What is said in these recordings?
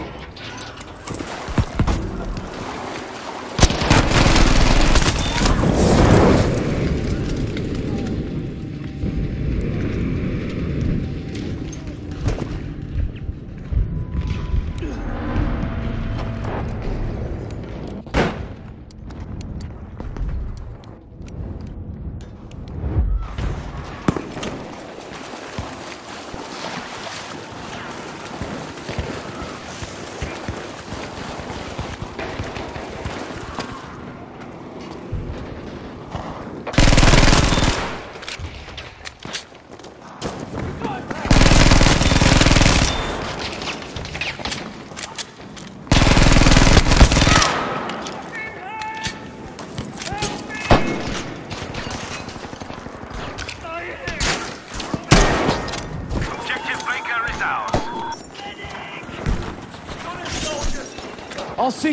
irritating.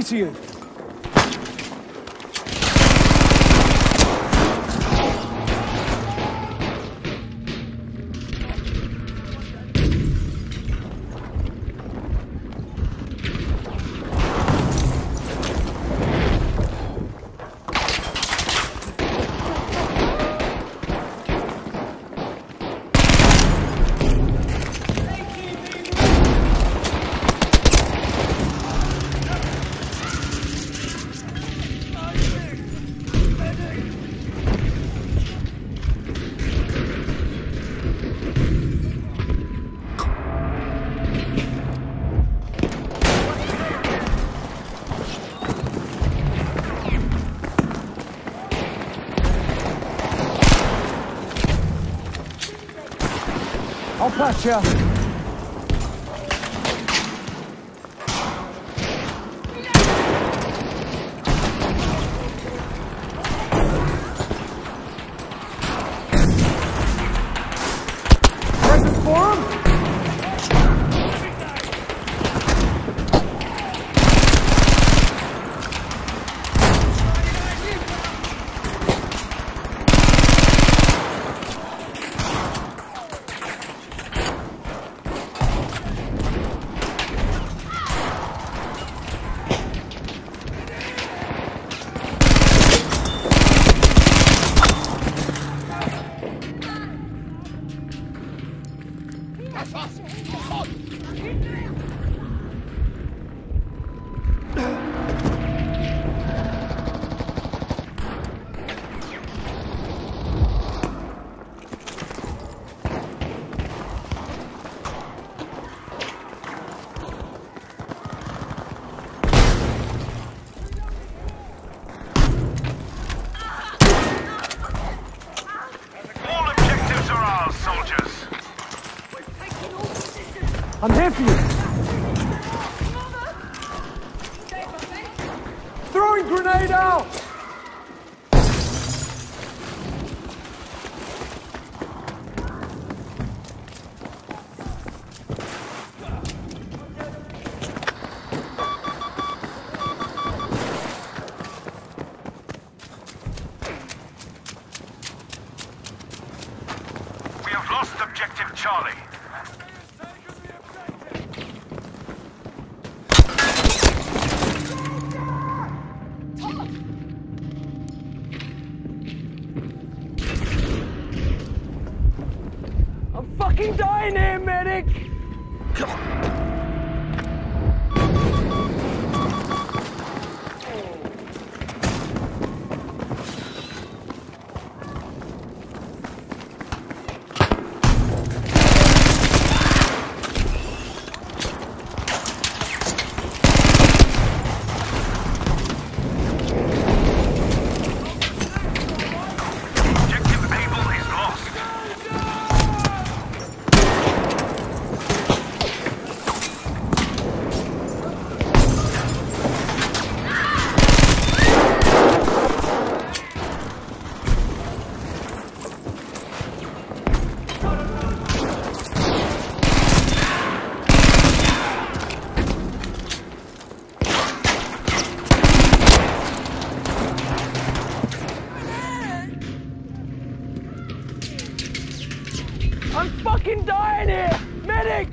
See to. I'll fucking dying here! Medic!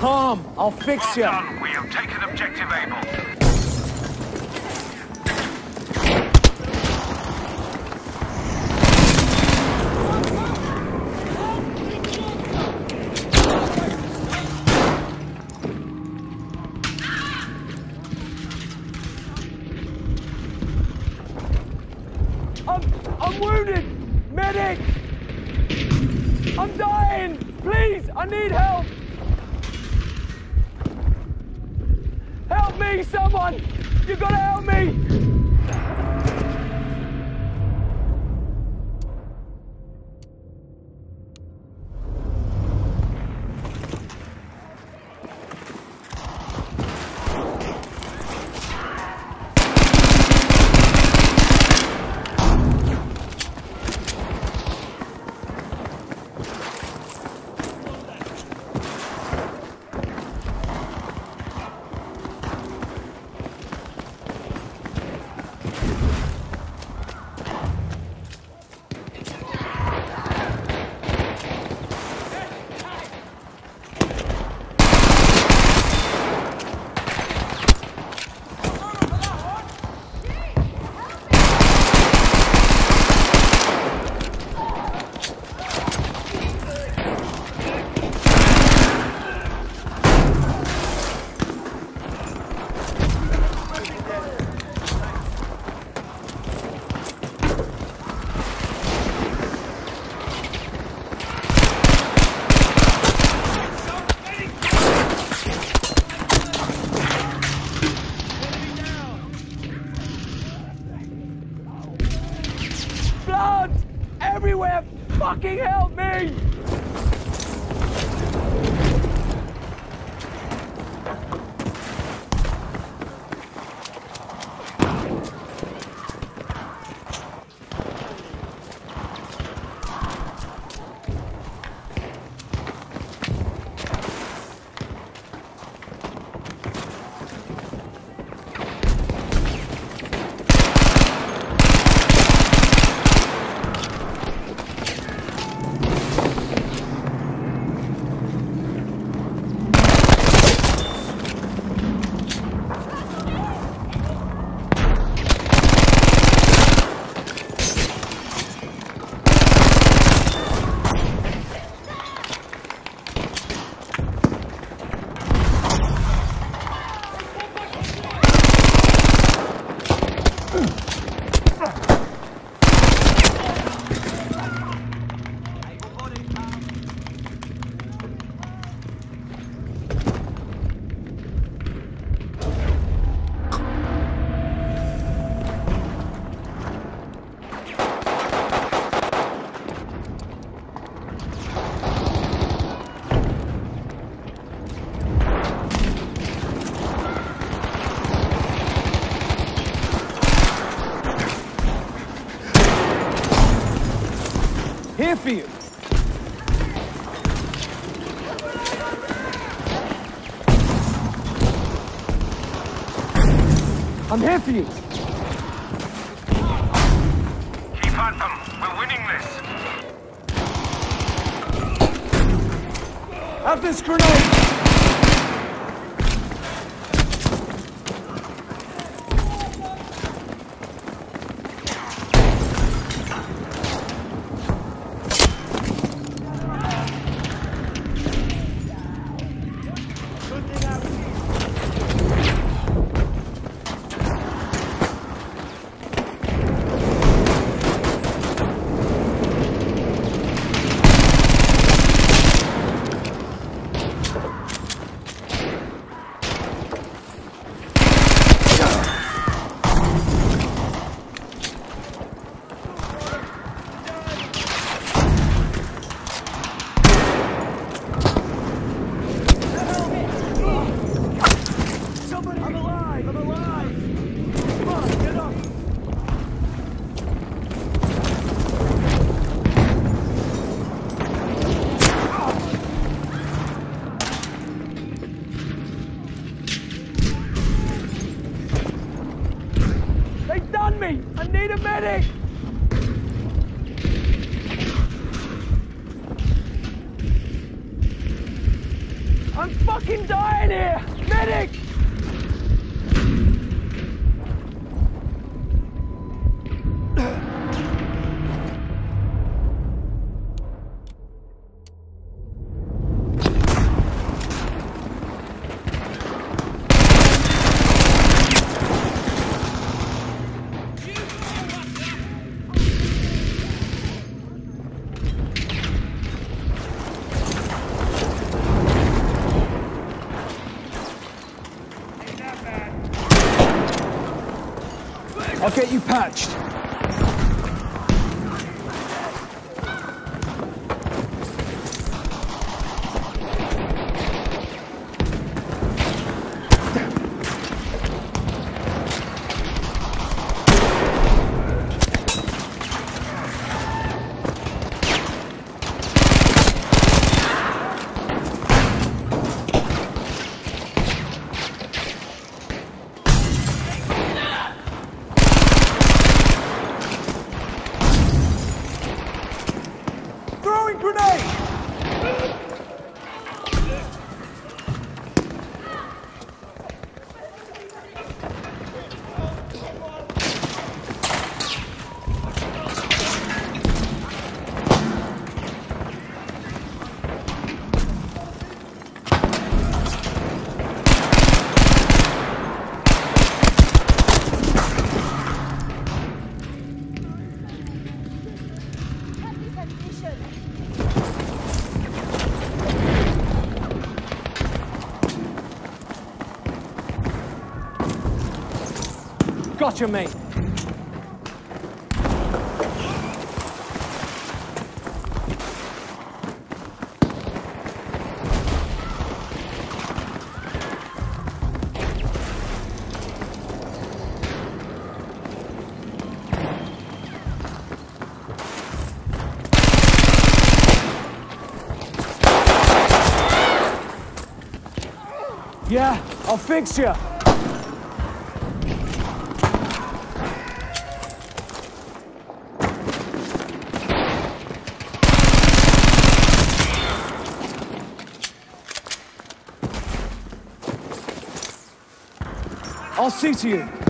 Calm, I'll fix Well you. done. We have taken objective Able. I need help! Help me, someone! You've gotta help me! I'm here for you. Keep at them. We're winning this. Have this grenade! Somebody! I'm alive! I'm alive! Come on, get up! They done me! I need a medic! I'm fucking dying here! Medic! Get you patched. Mate. Yeah, I'll fix you. I'll see to you.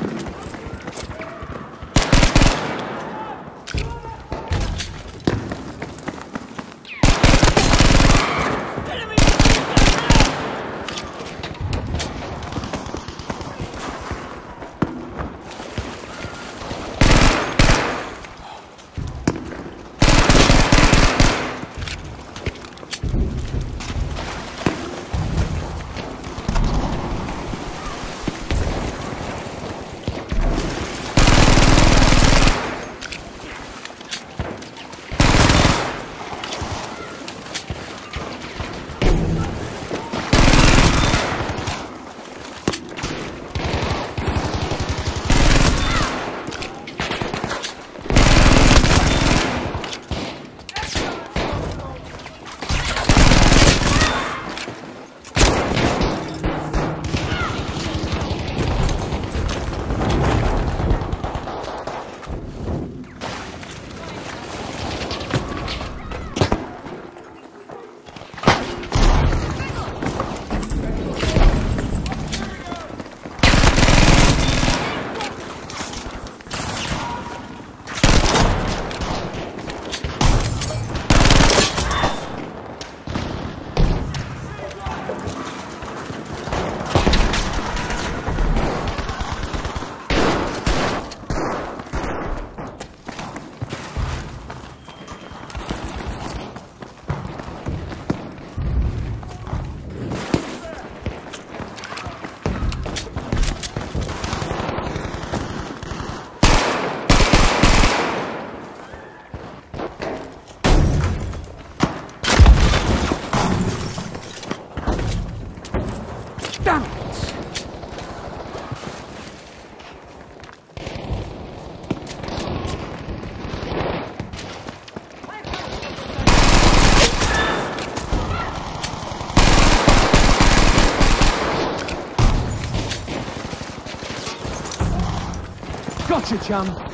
Gotcha, chum.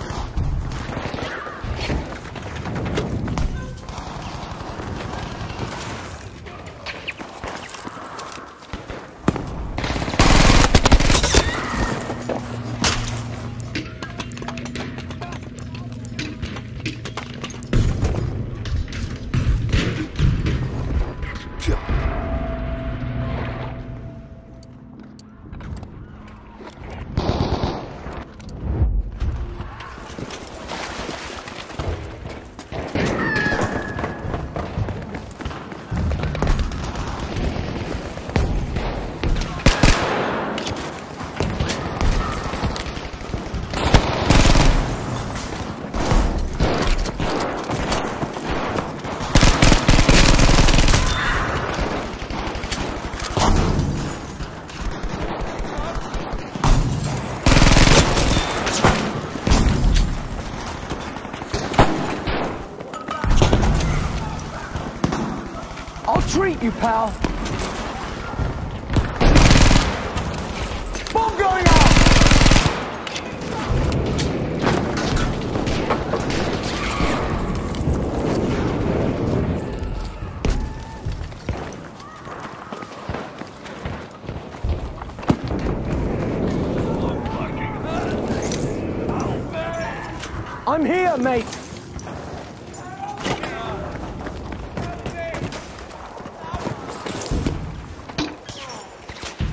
I'm here, mate.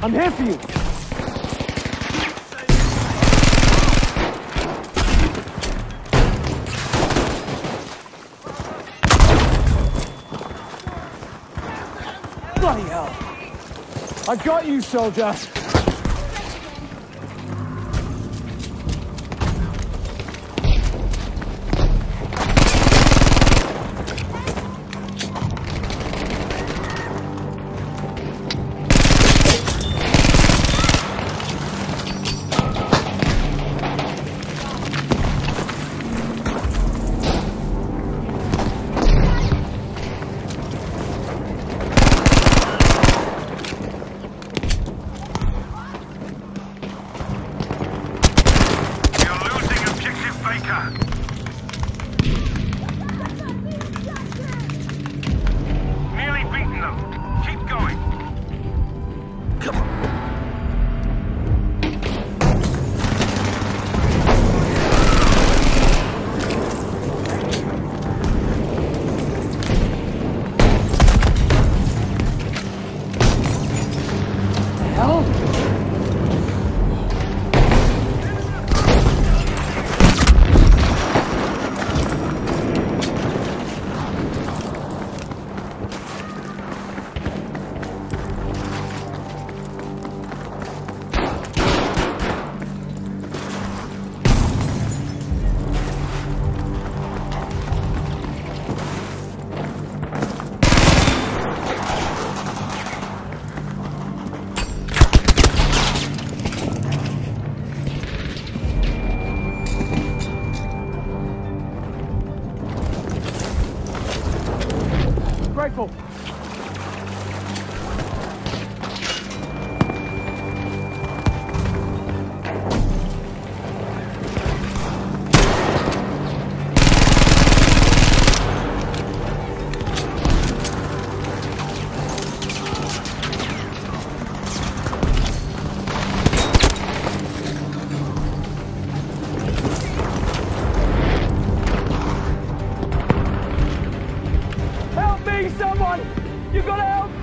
I'm here for you. Bloody hell. I got you, soldier. Someone! You gotta help